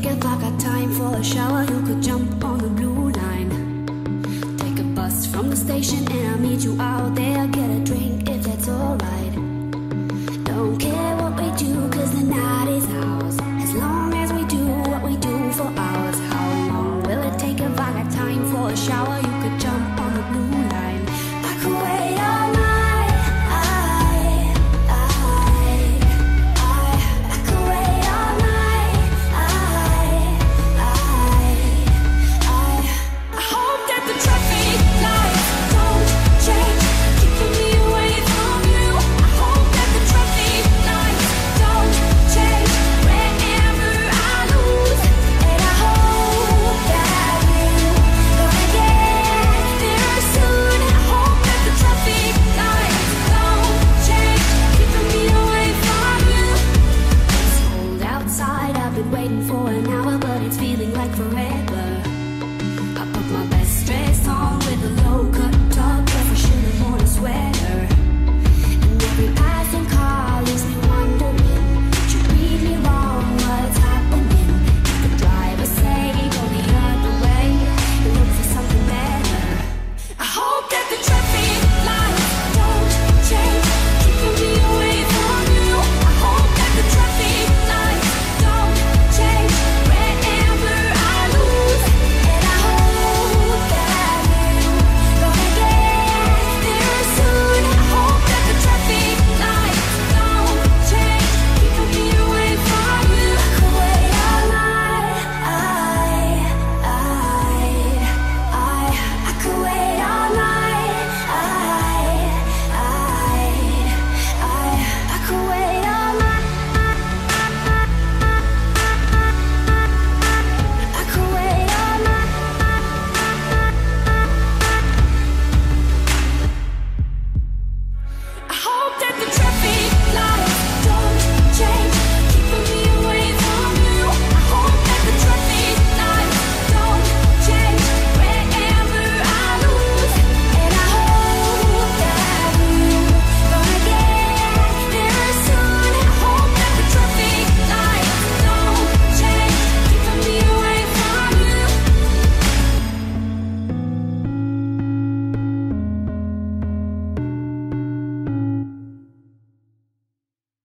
Weekend like a time for a shower, you could jump on the blue line. Take a bus from the station and I'll meet you out there. Get a drink if that's alright. Don't care what we do, cause the night is ours. As long as we do what we do for hours. How long will it take if I got time for a shower?